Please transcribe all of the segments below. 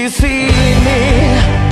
di sini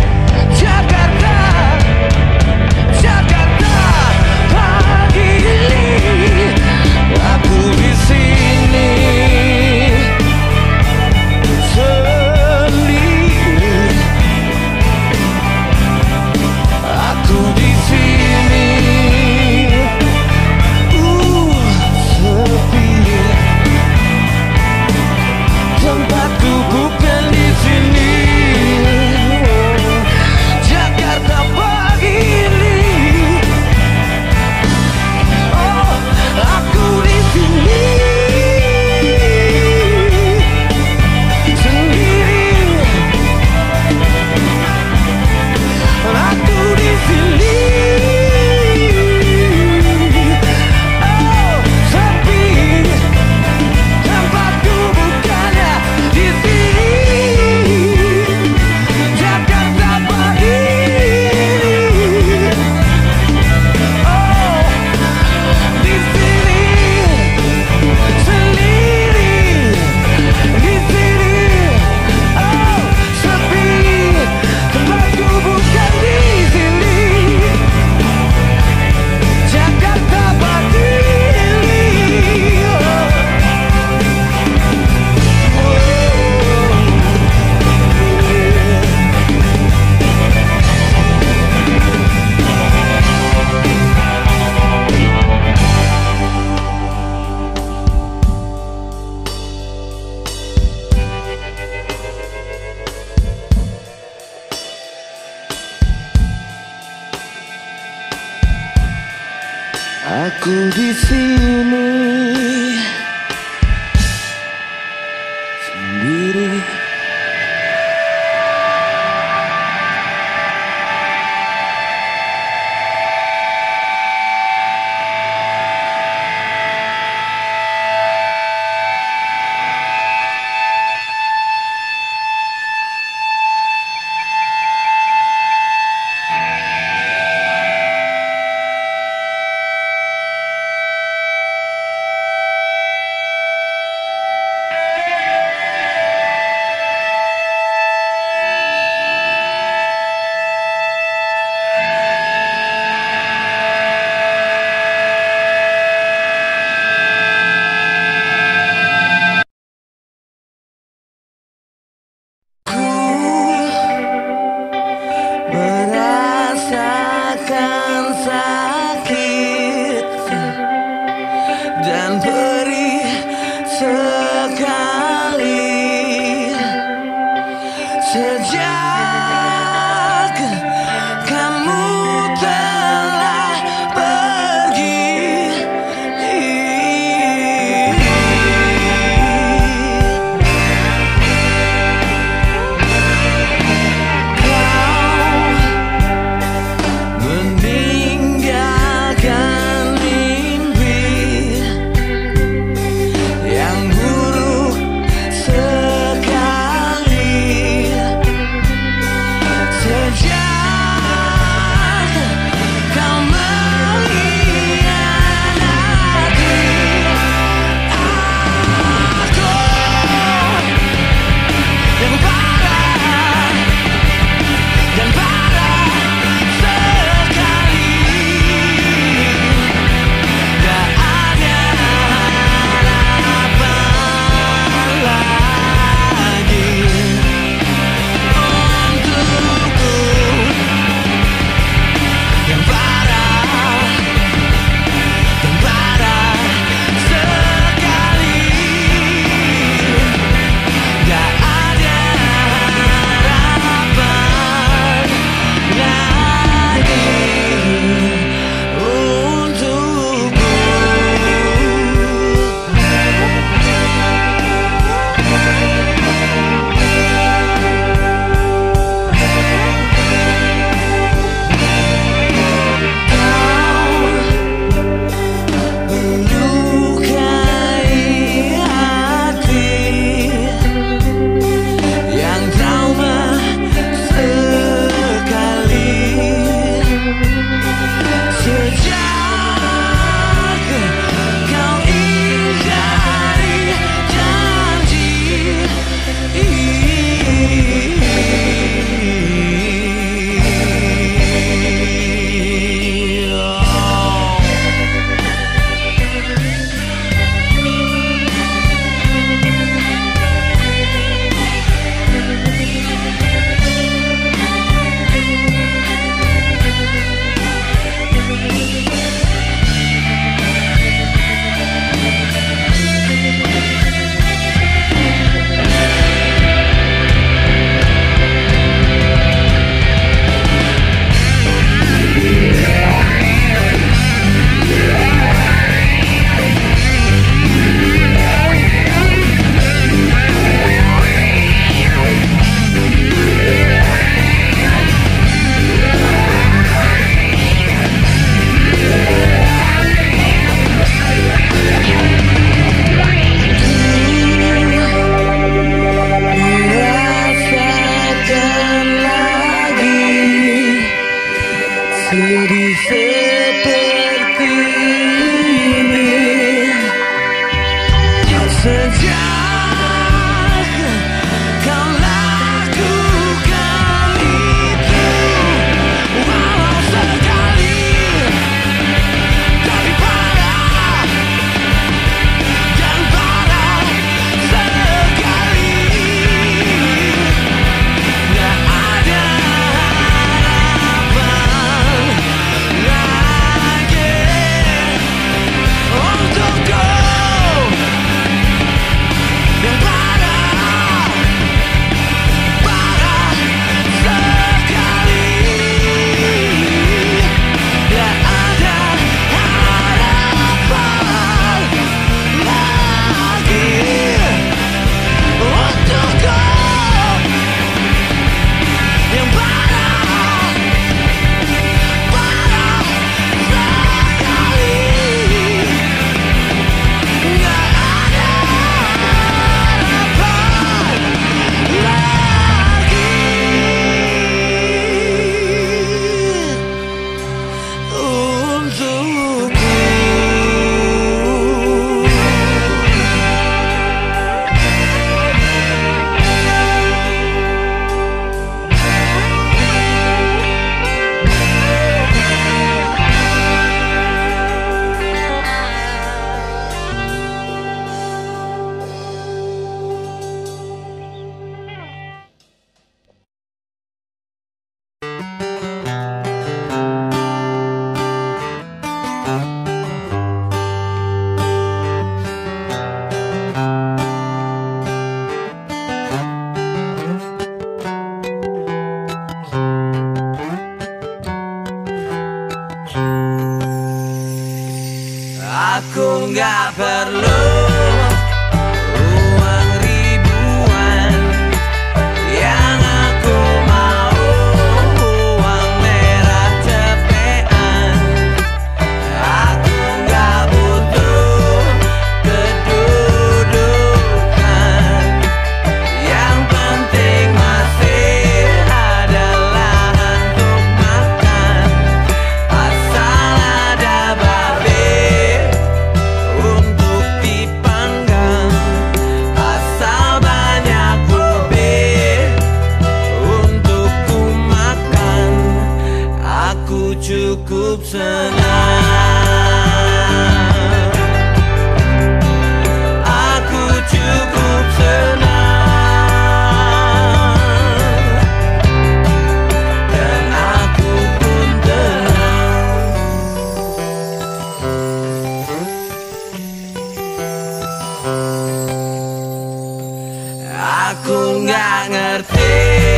Aku nggak ngerti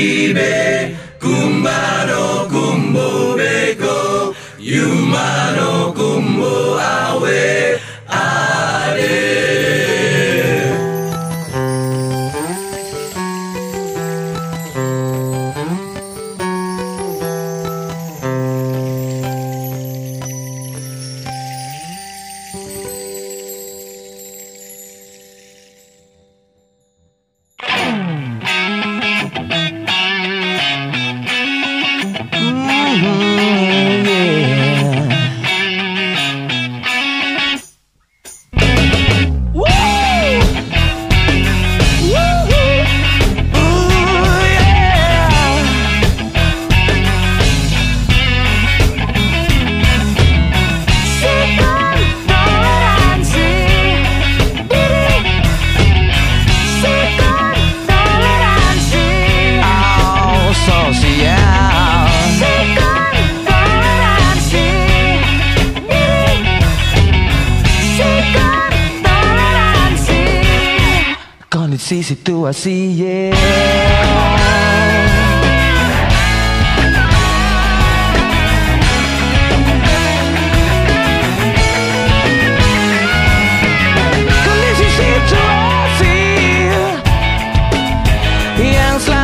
vive Kumbaro. Yang selalu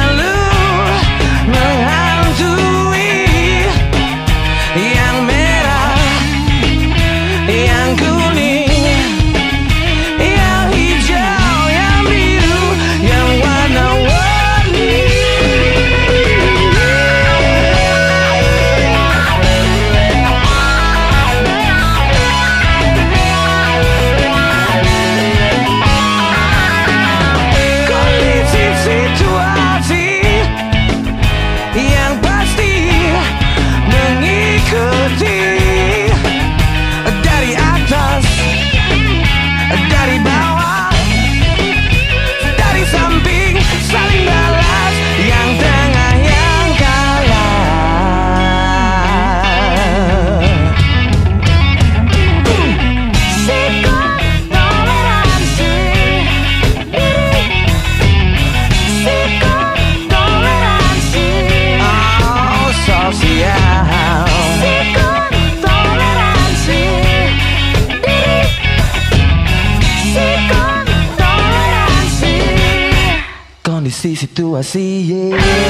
do I see it?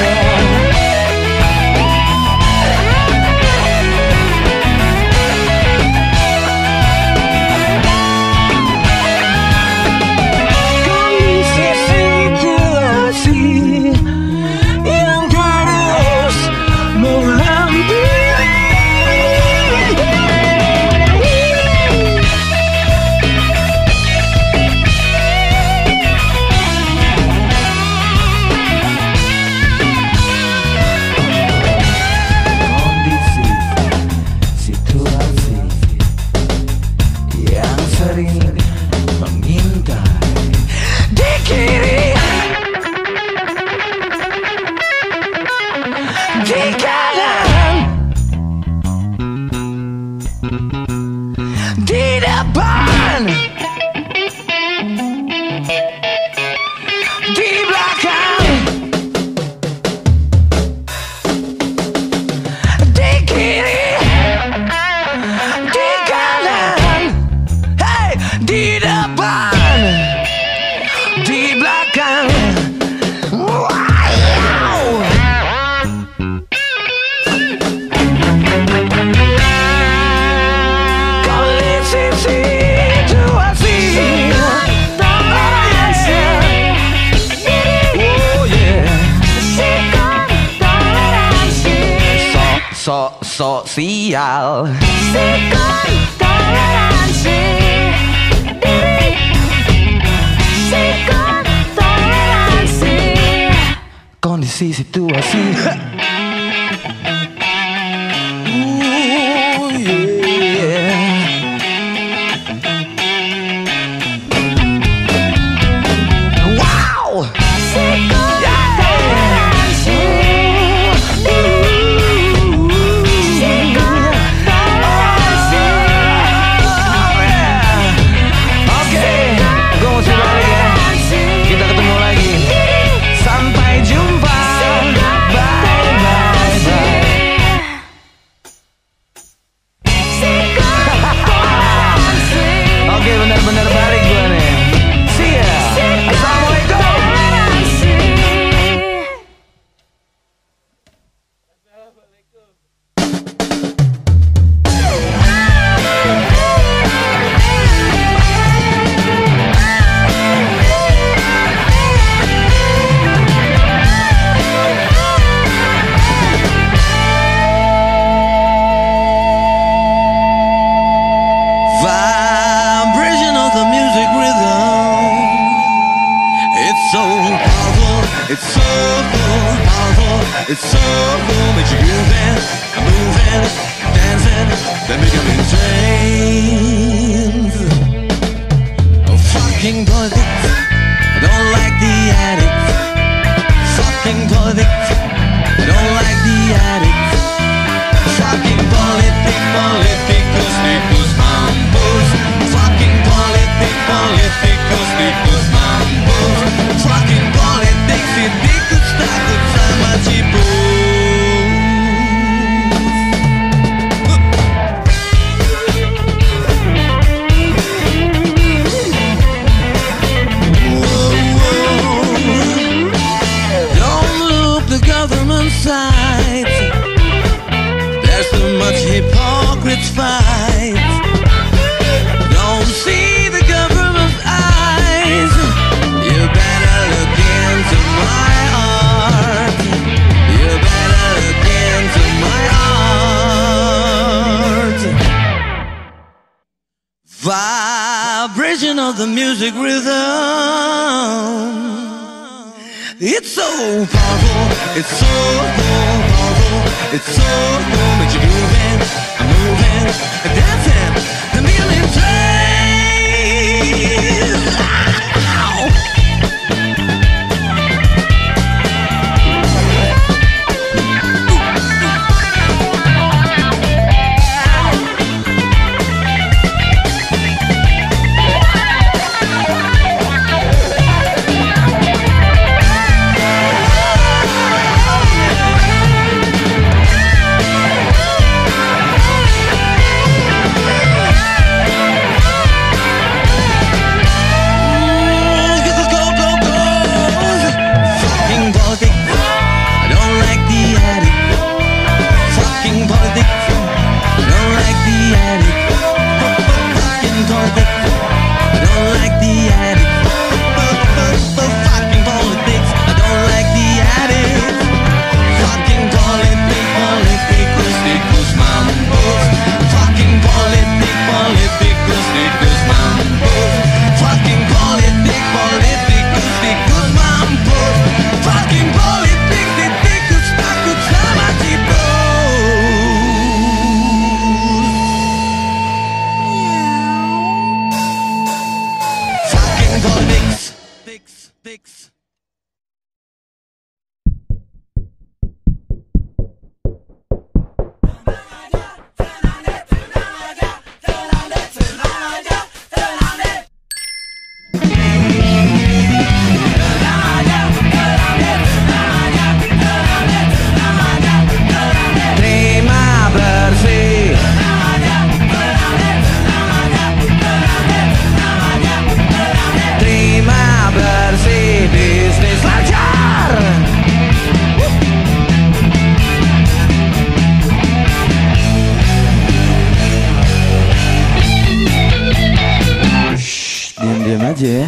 Aja. Ya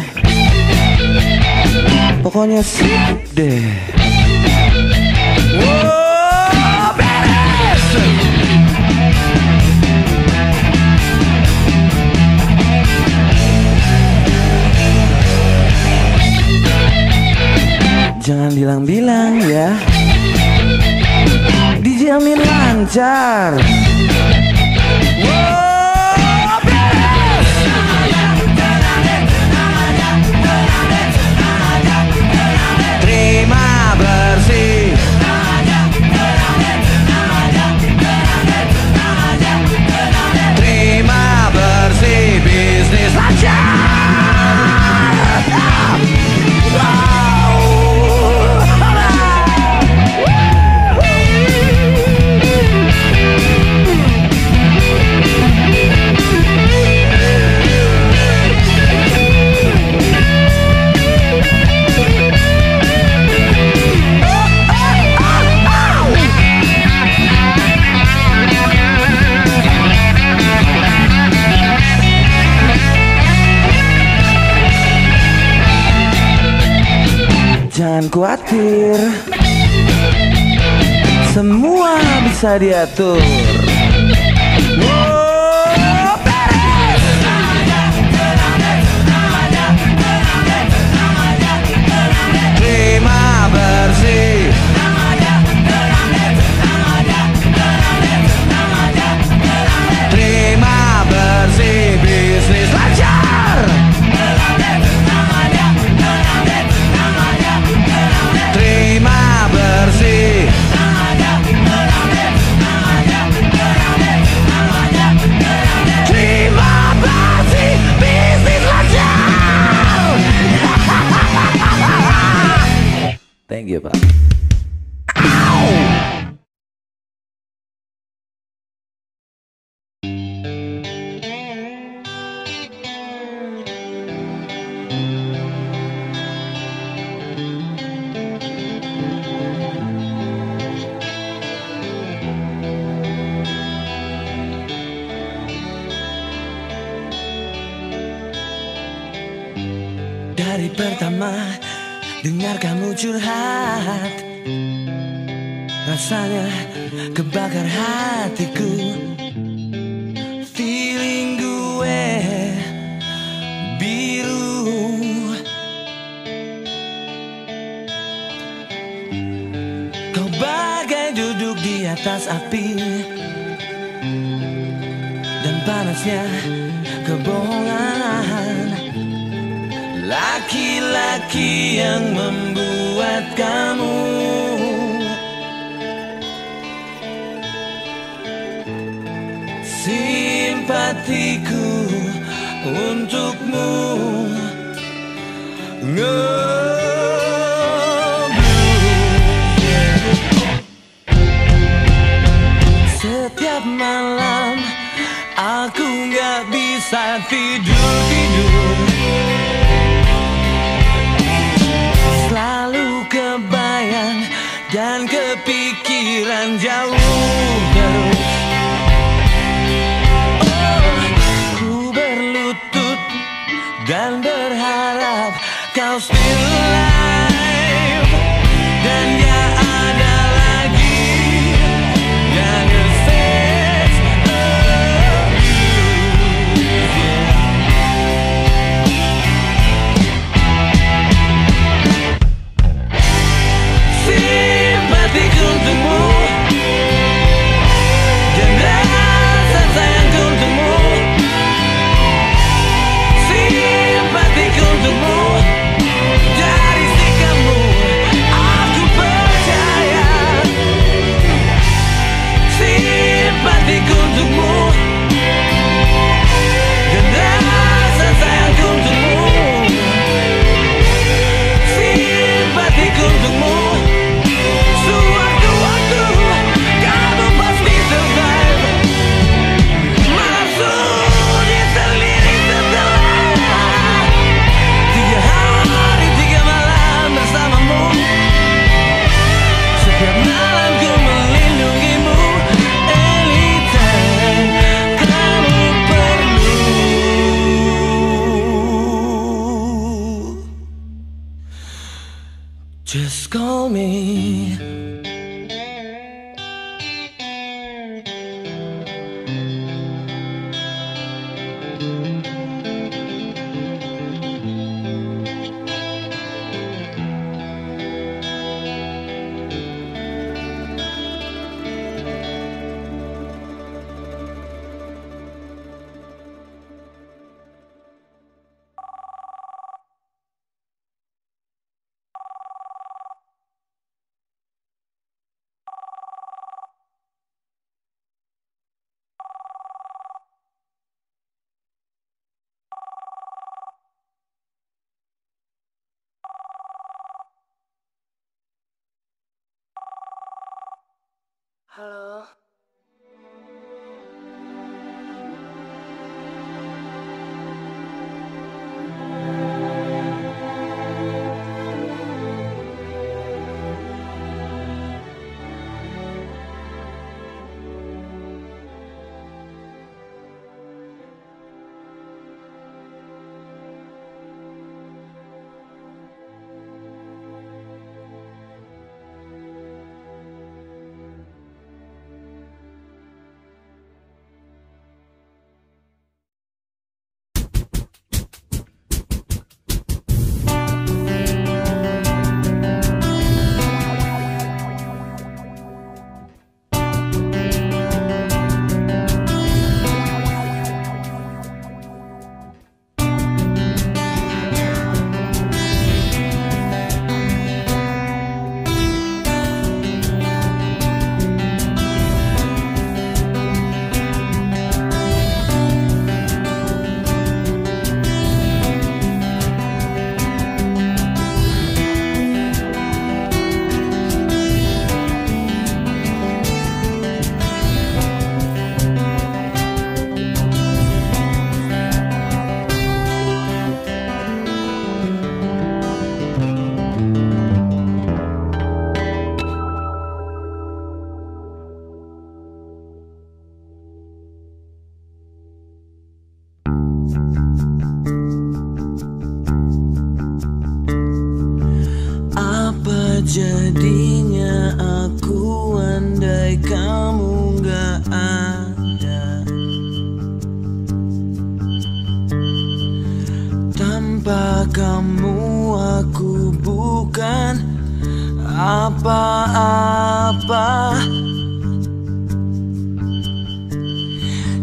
Pokoknya sip deh. Jangan bilang-bilang ya. Dijamin lancar. Wow, Terima bersih. Terima bersih bisnis. Lancar Khawatir. Semua bisa diatur. Wow, Laki-laki yang membuat kamu Simpatiku untukmu ngeblur. Setiap malam aku nggak bisa tidur-tidur jauh terus Oh, ku berlutut dan berharap kau still kamu aku bukan apa-apa.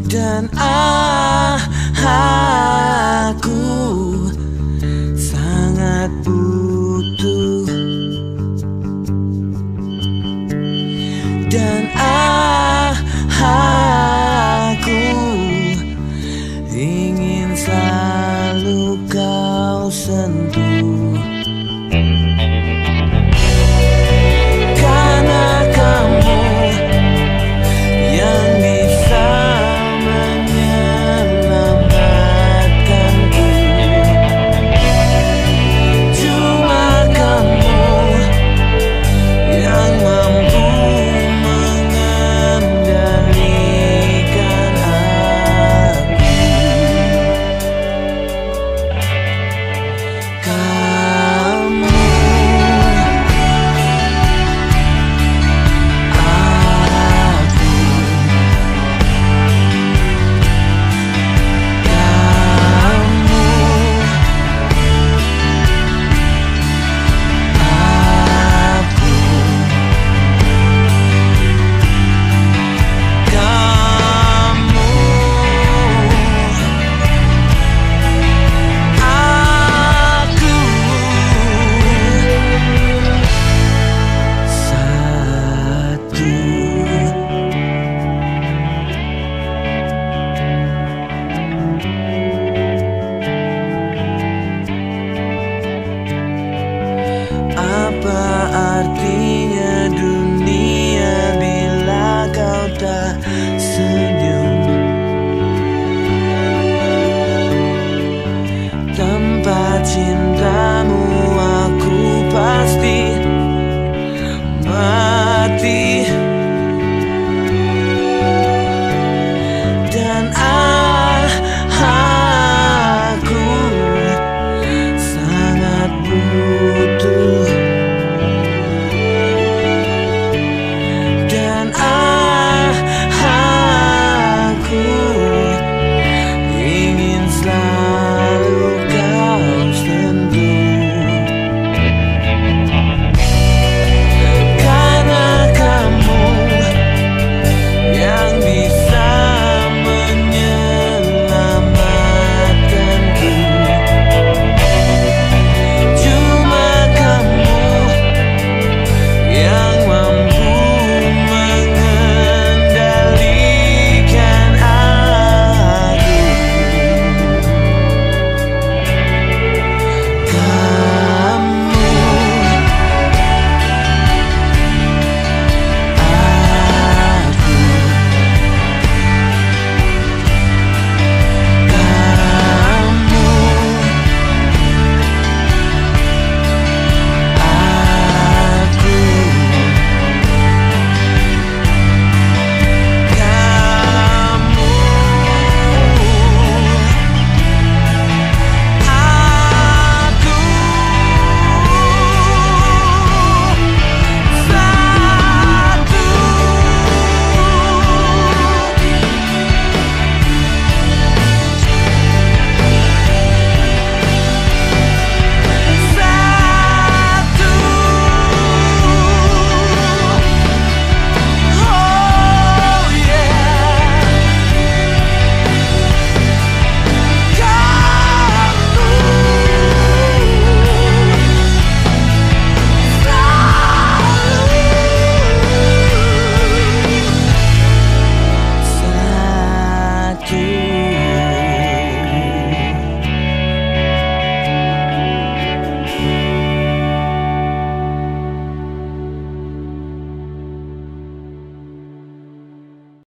Dan aku